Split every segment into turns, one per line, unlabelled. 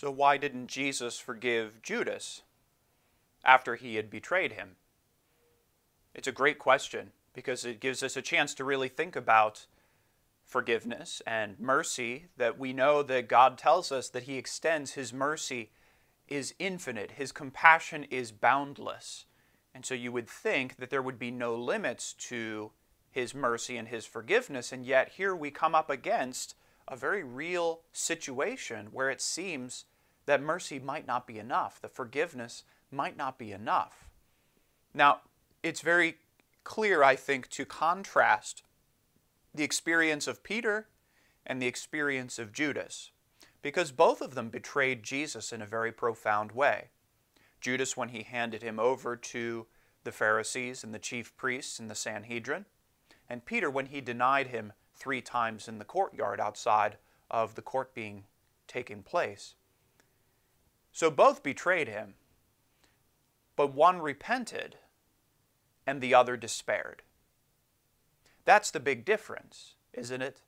So, why didn't Jesus forgive Judas after he had betrayed him? It's a great question because it gives us a chance to really think about forgiveness and mercy that we know that God tells us that He extends His mercy is infinite, His compassion is boundless. And so you would think that there would be no limits to His mercy and His forgiveness, and yet here we come up against a very real situation where it seems that mercy might not be enough, the forgiveness might not be enough. Now, it's very clear, I think, to contrast the experience of Peter and the experience of Judas, because both of them betrayed Jesus in a very profound way. Judas, when he handed him over to the Pharisees and the chief priests and the Sanhedrin, and Peter, when he denied him three times in the courtyard outside of the court being taking place. So both betrayed him, but one repented and the other despaired. That's the big difference, isn't it?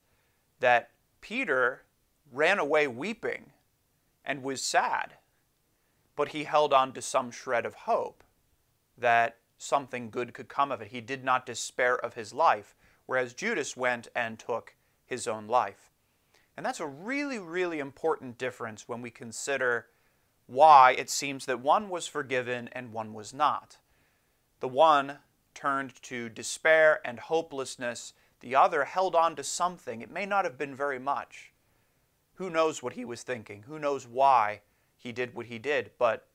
That Peter ran away weeping and was sad, but he held on to some shred of hope that something good could come of it. He did not despair of his life, whereas Judas went and took his own life. And that's a really, really important difference when we consider why it seems that one was forgiven and one was not. The one turned to despair and hopelessness. The other held on to something. It may not have been very much. Who knows what he was thinking? Who knows why he did what he did? But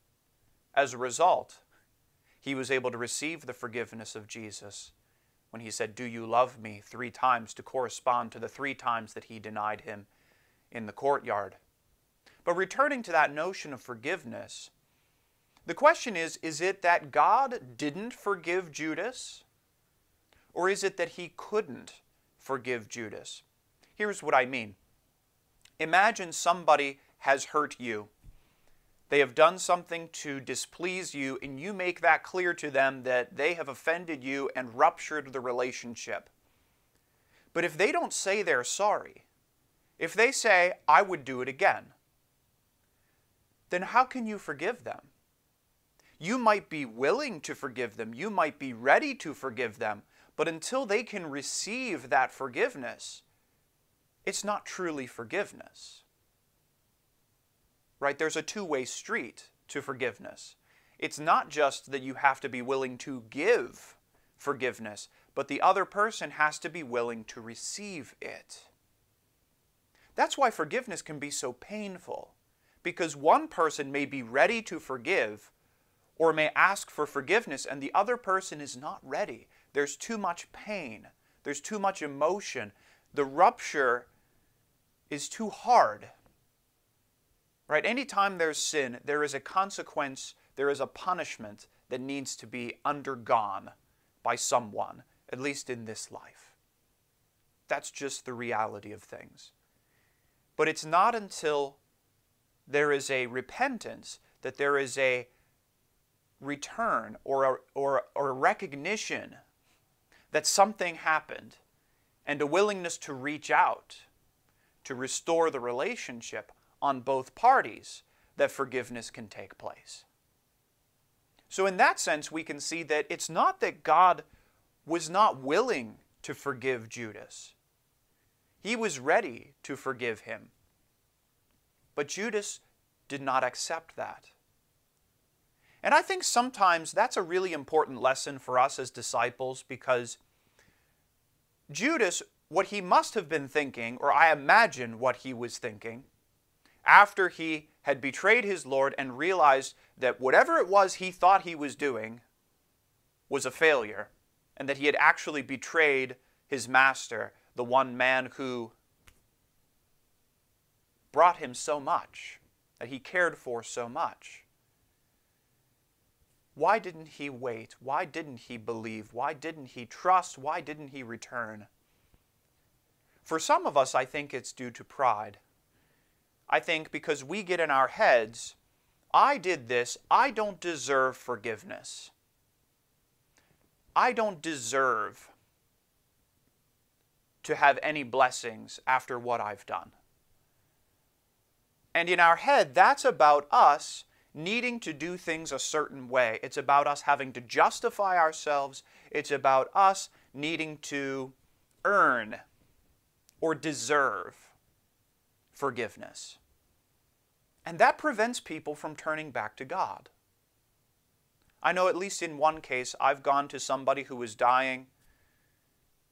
as a result, he was able to receive the forgiveness of Jesus when he said, Do you love me? three times to correspond to the three times that he denied him in the courtyard. But returning to that notion of forgiveness, the question is is it that God didn't forgive Judas? Or is it that he couldn't forgive Judas? Here's what I mean Imagine somebody has hurt you. They have done something to displease you, and you make that clear to them that they have offended you and ruptured the relationship. But if they don't say they're sorry, if they say, I would do it again, then how can you forgive them? You might be willing to forgive them, you might be ready to forgive them, but until they can receive that forgiveness, it's not truly forgiveness. Right? There's a two way street to forgiveness. It's not just that you have to be willing to give forgiveness, but the other person has to be willing to receive it. That's why forgiveness can be so painful, because one person may be ready to forgive, or may ask for forgiveness and the other person is not ready. There's too much pain, there's too much emotion. The rupture is too hard. Right? Anytime there's sin, there is a consequence, there is a punishment that needs to be undergone by someone, at least in this life. That's just the reality of things. But it's not until there is a repentance that there is a return or a, or, or a recognition that something happened and a willingness to reach out to restore the relationship on both parties that forgiveness can take place. So, in that sense, we can see that it's not that God was not willing to forgive Judas, he was ready to forgive him. But Judas did not accept that. And I think sometimes that's a really important lesson for us as disciples because Judas, what he must have been thinking, or I imagine what he was thinking, after he had betrayed his Lord and realized that whatever it was he thought he was doing was a failure, and that he had actually betrayed his master, the one man who brought him so much, that he cared for so much. Why didn't he wait? Why didn't he believe? Why didn't he trust? Why didn't he return? For some of us, I think it's due to pride. I think because we get in our heads, I did this, I don't deserve forgiveness. I don't deserve to have any blessings after what I've done. And in our head, that's about us needing to do things a certain way. It's about us having to justify ourselves. It's about us needing to earn or deserve forgiveness. And that prevents people from turning back to God. I know, at least in one case, I've gone to somebody who was dying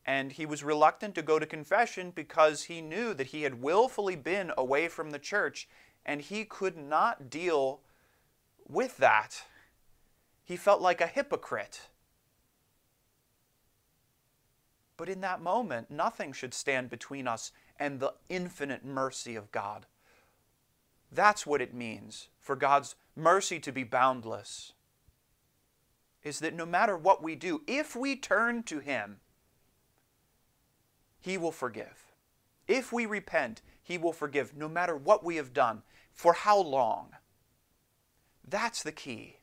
and he was reluctant to go to confession because he knew that he had willfully been away from the church and he could not deal with that. He felt like a hypocrite. But in that moment, nothing should stand between us and the infinite mercy of God. That's what it means for God's mercy to be boundless. Is that no matter what we do, if we turn to Him, he will forgive. If we repent, He will forgive no matter what we have done. For how long? That's the key.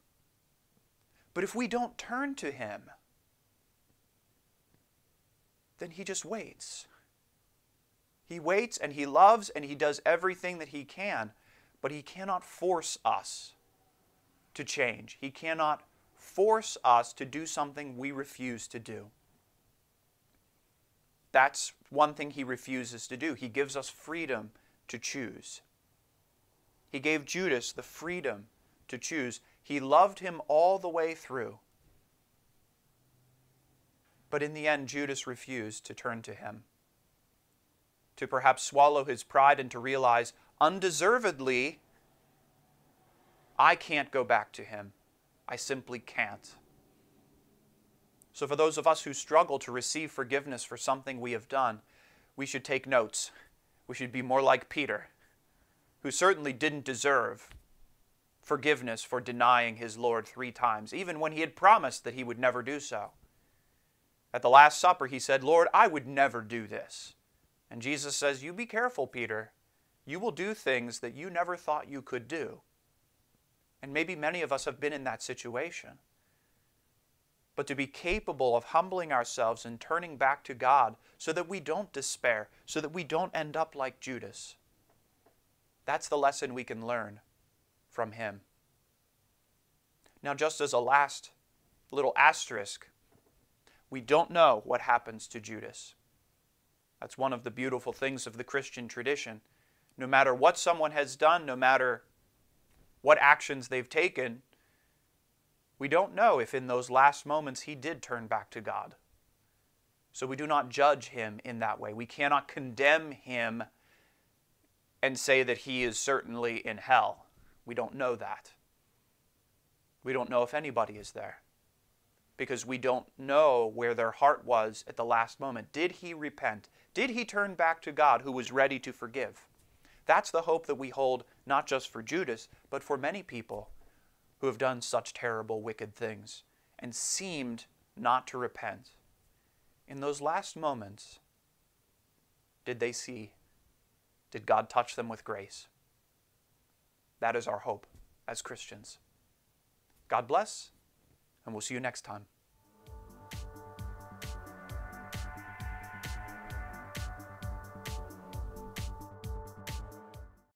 But if we don't turn to Him, then He just waits. He waits and He loves and He does everything that He can, but He cannot force us to change. He cannot force us to do something we refuse to do. That's one thing he refuses to do. He gives us freedom to choose. He gave Judas the freedom to choose. He loved him all the way through. But in the end, Judas refused to turn to him, to perhaps swallow his pride and to realize, undeservedly, I can't go back to him. I simply can't. So, for those of us who struggle to receive forgiveness for something we have done, we should take notes. We should be more like Peter, who certainly didn't deserve forgiveness for denying his Lord three times, even when he had promised that he would never do so. At the Last Supper, he said, Lord, I would never do this. And Jesus says, You be careful, Peter. You will do things that you never thought you could do. And maybe many of us have been in that situation but to be capable of humbling ourselves and turning back to God so that we don't despair, so that we don't end up like Judas. That's the lesson we can learn from him. Now, just as a last little asterisk, we don't know what happens to Judas. That's one of the beautiful things of the Christian tradition. No matter what someone has done, no matter what actions they've taken, we don't know if in those last moments he did turn back to God. So we do not judge him in that way. We cannot condemn him and say that he is certainly in hell. We don't know that. We don't know if anybody is there because we don't know where their heart was at the last moment. Did he repent? Did he turn back to God who was ready to forgive? That's the hope that we hold not just for Judas, but for many people who have done such terrible, wicked things and seemed not to repent. In those last moments, did they see? Did God touch them with grace? That is our hope as Christians. God bless, and we'll see you next time.